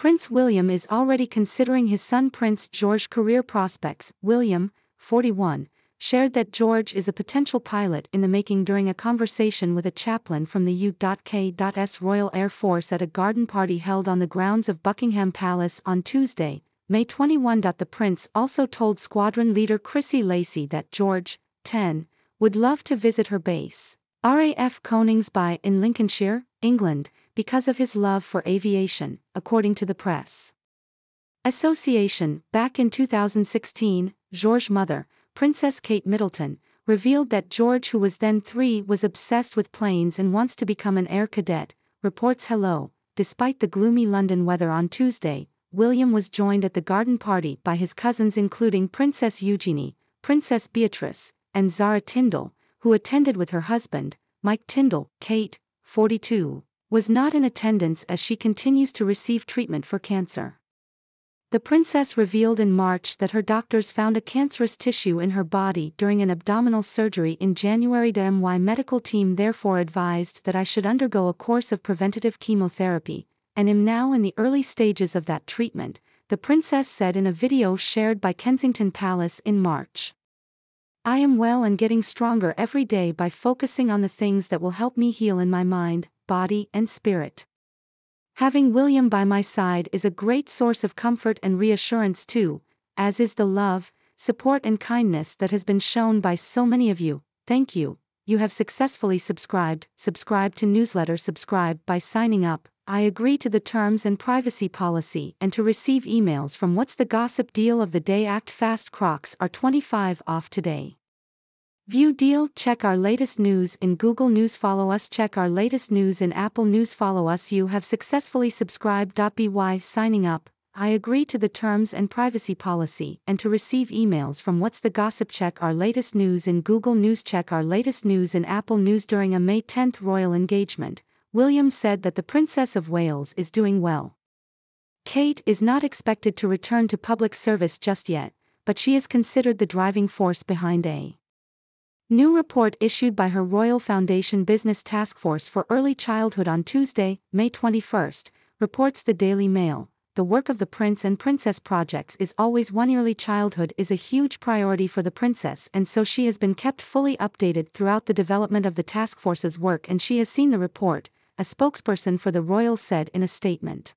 Prince William is already considering his son Prince George's career prospects. William, 41, shared that George is a potential pilot in the making during a conversation with a chaplain from the U.K.S Royal Air Force at a garden party held on the grounds of Buckingham Palace on Tuesday, May 21. The prince also told squadron leader Chrissy Lacey that George, 10, would love to visit her base, RAF Coningsby in Lincolnshire, England, because of his love for aviation, according to the press. Association, back in 2016, George's mother, Princess Kate Middleton, revealed that George, who was then three, was obsessed with planes and wants to become an air cadet, reports Hello. Despite the gloomy London weather on Tuesday, William was joined at the garden party by his cousins, including Princess Eugenie, Princess Beatrice, and Zara Tindall, who attended with her husband, Mike Tindall, Kate, 42, was not in attendance as she continues to receive treatment for cancer. The princess revealed in March that her doctors found a cancerous tissue in her body during an abdominal surgery in January. The MY medical team therefore advised that I should undergo a course of preventative chemotherapy, and am now in the early stages of that treatment, the princess said in a video shared by Kensington Palace in March. I am well and getting stronger every day by focusing on the things that will help me heal in my mind, body, and spirit. Having William by my side is a great source of comfort and reassurance too, as is the love, support, and kindness that has been shown by so many of you. Thank you. You have successfully subscribed, subscribe to newsletter, subscribe by signing up. I agree to the terms and privacy policy and to receive emails from What's the Gossip Deal of the Day Act Fast Crocs are 25 off today. View deal check our latest news in Google News follow us check our latest news in Apple News follow us you have successfully subscribed. By signing up, I agree to the terms and privacy policy and to receive emails from What's the Gossip check our latest news in Google News check our latest news in Apple News during a May 10 royal engagement. William said that the Princess of Wales is doing well. Kate is not expected to return to public service just yet, but she is considered the driving force behind a New report issued by her Royal Foundation Business Task Force for Early Childhood on Tuesday, May 21, reports the Daily Mail. The work of the Prince and Princess projects is always one early childhood is a huge priority for the princess and so she has been kept fully updated throughout the development of the task force's work and she has seen the report, a spokesperson for the royal said in a statement.